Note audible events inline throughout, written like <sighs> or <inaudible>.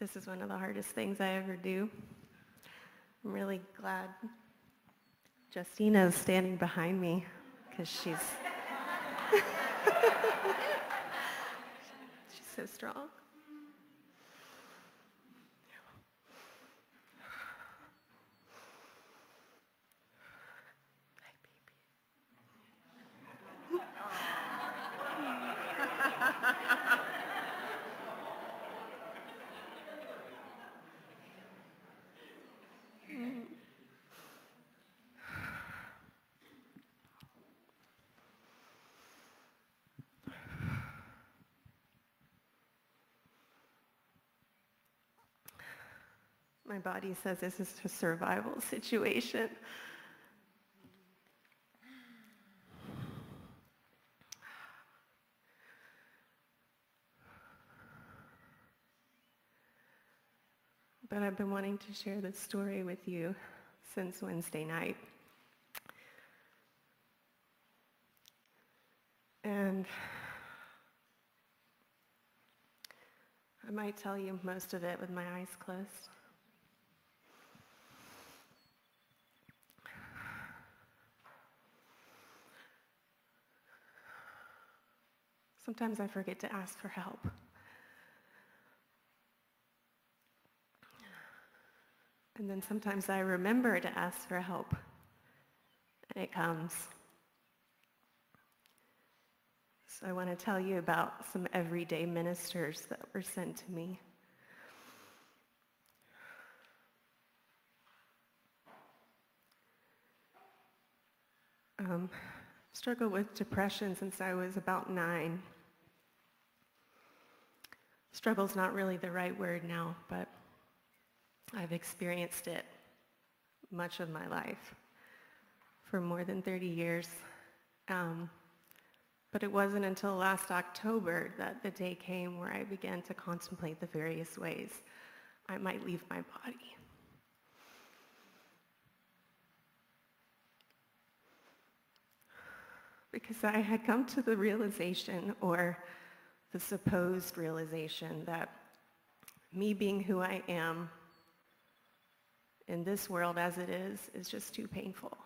This is one of the hardest things I ever do. I'm really glad Justina is standing behind me because she's <laughs> she's so strong. My body says this is a survival <laughs> situation. But I've been wanting to share this story with you since Wednesday night. And I might tell you most of it with my eyes closed. Sometimes I forget to ask for help. And then sometimes I remember to ask for help, and it comes. So I want to tell you about some everyday ministers that were sent to me. Um, struggled with depression since I was about nine struggle's not really the right word now, but I've experienced it much of my life for more than 30 years. Um, but it wasn't until last October that the day came where I began to contemplate the various ways I might leave my body. Because I had come to the realization or the supposed realization that me being who I am in this world as it is is just too painful.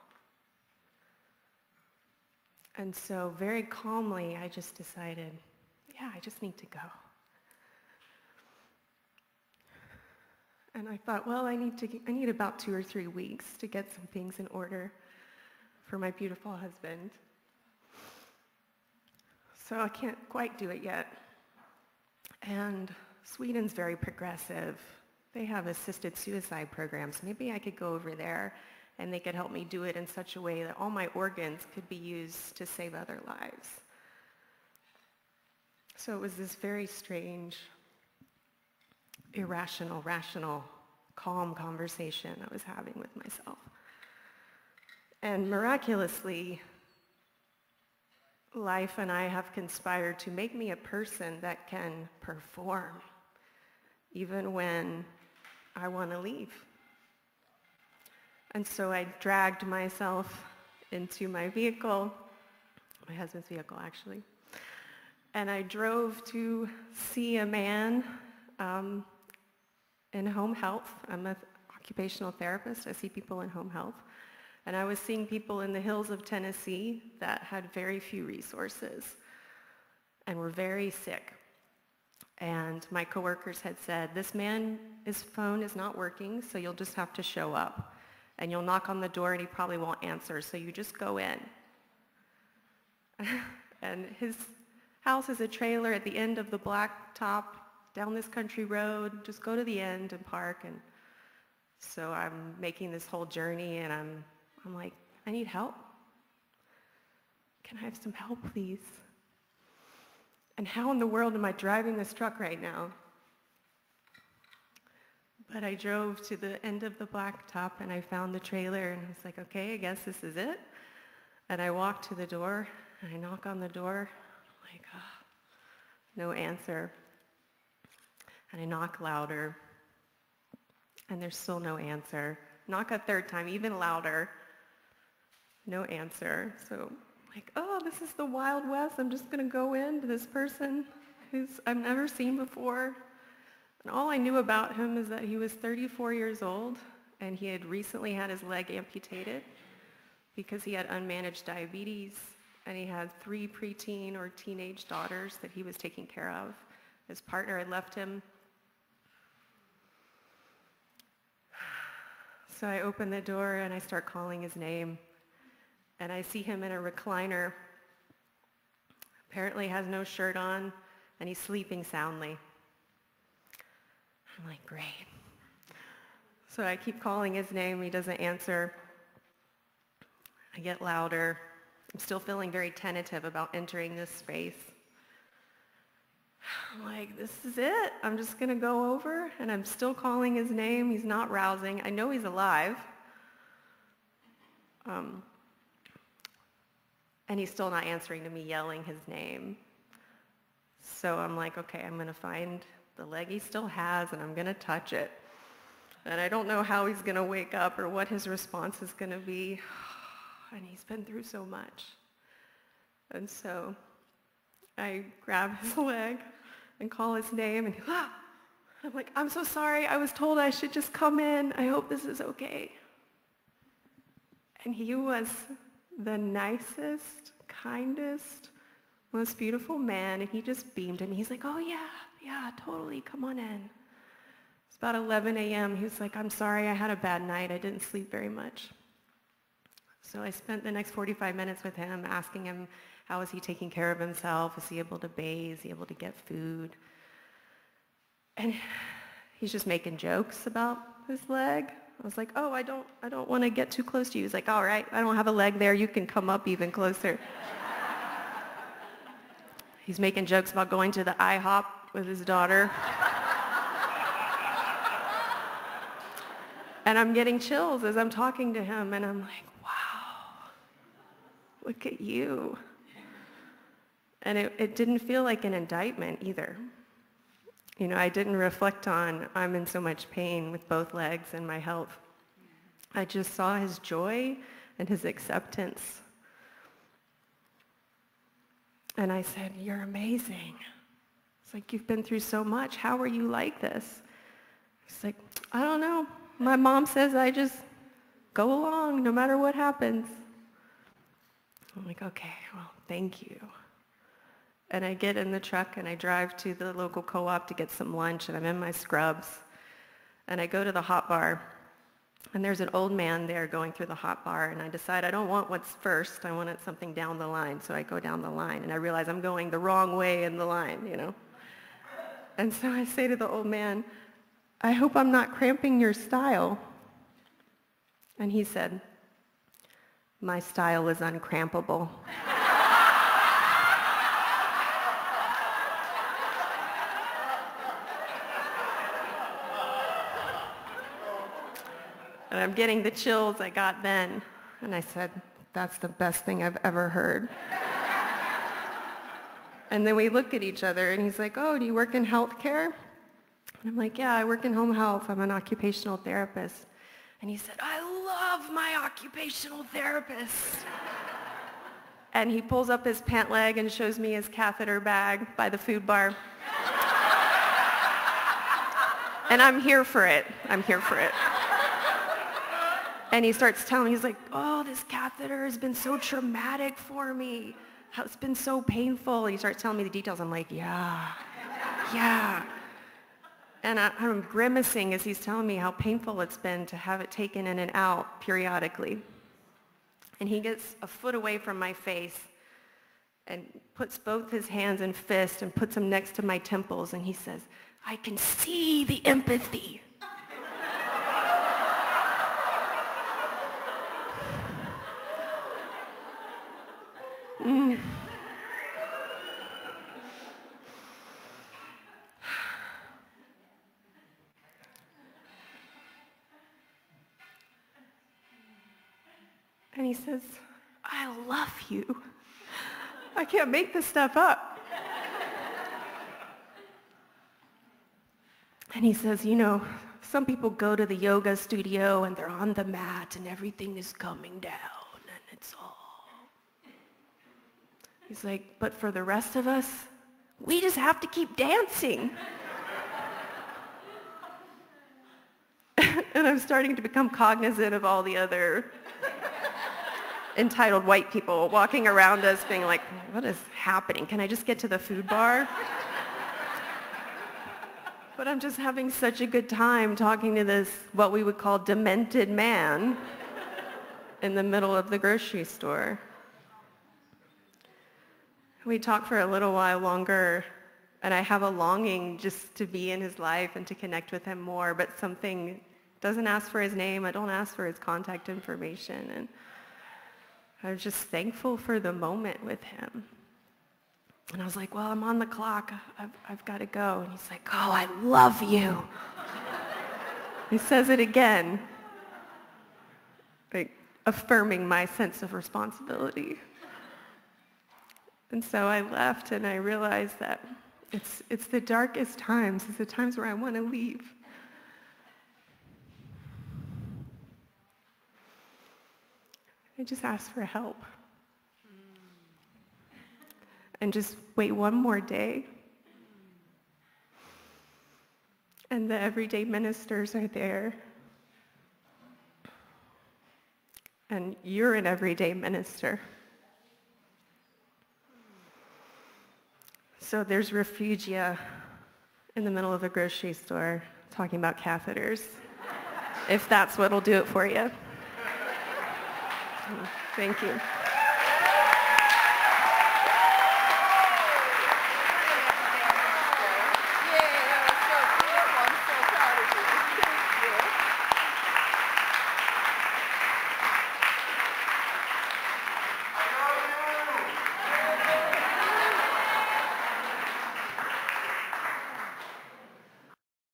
And so very calmly, I just decided, yeah, I just need to go. And I thought, well, I need, to, I need about two or three weeks to get some things in order for my beautiful husband. So I can't quite do it yet. And Sweden's very progressive. They have assisted suicide programs. Maybe I could go over there and they could help me do it in such a way that all my organs could be used to save other lives. So it was this very strange, irrational, rational, calm conversation I was having with myself. And miraculously, life and I have conspired to make me a person that can perform even when I want to leave. And so I dragged myself into my vehicle, my husband's vehicle actually, and I drove to see a man um, in home health. I'm an occupational therapist. I see people in home health. And I was seeing people in the hills of Tennessee that had very few resources and were very sick. And my coworkers had said, this man, his phone is not working, so you'll just have to show up. And you'll knock on the door and he probably won't answer, so you just go in. <laughs> and his house is a trailer at the end of the blacktop down this country road. Just go to the end and park. And so I'm making this whole journey and I'm I'm like, I need help. Can I have some help, please? And how in the world am I driving this truck right now? But I drove to the end of the blacktop and I found the trailer and I was like, okay, I guess this is it. And I walk to the door and I knock on the door. I'm like, oh, no answer. And I knock louder and there's still no answer. Knock a third time, even louder. No answer. So like, oh, this is the Wild West. I'm just going to go into this person who's I've never seen before. And all I knew about him is that he was 34 years old and he had recently had his leg amputated because he had unmanaged diabetes and he had three preteen or teenage daughters that he was taking care of. His partner had left him. <sighs> So I open the door and I start calling his name and I see him in a recliner. Apparently has no shirt on and he's sleeping soundly. I'm like, great. So I keep calling his name. He doesn't answer. I get louder. I'm still feeling very tentative about entering this space. I'm like, this is it. I'm just going to go over, and I'm still calling his name. He's not rousing. I know he's alive. Um, and he's still not answering to me yelling his name. So I'm like, okay, I'm going to find the leg he still has, and I'm going to touch it. And I don't know how he's going to wake up or what his response is going to be. <sighs> And he's been through so much. And so I grab <laughs> his leg and call his name, and ah! <gasps> I'm like, I'm so sorry. I was told I should just come in. I hope this is okay. And he was the nicest, kindest, most beautiful man, and he just beamed at me. He's like, oh yeah, yeah, totally, come on in. It's about 11 a.m. He was like, I'm sorry, I had a bad night. I didn't sleep very much. So I spent the next 45 minutes with him asking him how is he taking care of himself? Is he able to bathe? Is he able to get food? And <sighs> he's just making jokes about his leg. I was like, oh, I don't, I don't want to get too close to you. He's like, all right, I don't have a leg there. You can come up even closer. <laughs> he's making jokes about going to the IHOP with his daughter. <laughs> and I'm getting chills as I'm talking to him, and I'm like, wow, look at you. And it, it didn't feel like an indictment either. You know, I didn't reflect on I'm in so much pain with both legs and my health. I just saw his joy and his acceptance. And I said, you're amazing. It's like, you've been through so much. How are you like this? He's like, I don't know. My mom says I just go along no matter what happens. I'm like, okay, well, thank you and I get in the truck and I drive to the local co-op to get some lunch and I'm in my scrubs and I go to the hot bar and there's an old man there going through the hot bar and I decide I don't want what's first, I wanted something down the line. So I go down the line and I realize I'm going the wrong way in the line, you know. And so I say to the old man, I hope I'm not cramping your style. And he said, my style is uncrampable. <laughs> And I'm getting the chills I got then. And I said, that's the best thing I've ever heard. <laughs> and then we look at each other and he's like, oh, do you work in healthcare? And I'm like, yeah, I work in home health. I'm an occupational therapist. And he said, I love my occupational therapist. <laughs> and he pulls up his pant leg and shows me his catheter bag by the food bar. <laughs> and I'm here for it. I'm here for it. And he starts telling me, he's like, oh, this catheter has been so traumatic for me. It's been so painful. He starts telling me the details. I'm like, yeah, yeah. And I, I'm grimacing as he's telling me how painful it's been to have it taken in and out periodically. And he gets a foot away from my face and puts both his hands and fists and puts them next to my temples. And he says, I can see the empathy. <sighs> And he says, I love you. I can't make this stuff up. <laughs> and he says, you know, some people go to the yoga studio and they're on the mat and everything is coming down and it's all He's like, but for the rest of us, we just have to keep dancing. <laughs> and I'm starting to become cognizant of all the other entitled white people walking around us being like, what is happening? Can I just get to the food bar? but I'm just having such a good time talking to this, what we would call demented man in the middle of the grocery store. We talk for a little while longer and I have a longing just to be in his life and to connect with him more, but something doesn't ask for his name. I don't ask for his contact information. And I was just thankful for the moment with him. And I was like, well, I'm on the clock. I've, I've got to go. And he's like, oh, I love you. he says it again, like affirming my sense of responsibility. And so I left and I realized that it's, it's the darkest times. It's the times where I want to leave. I just ask for help. And just wait one more day. And the everyday ministers are there. And you're an everyday minister. So there's Refugia in the middle of a grocery store talking about catheters, if that's what'll do it for you. Thank you.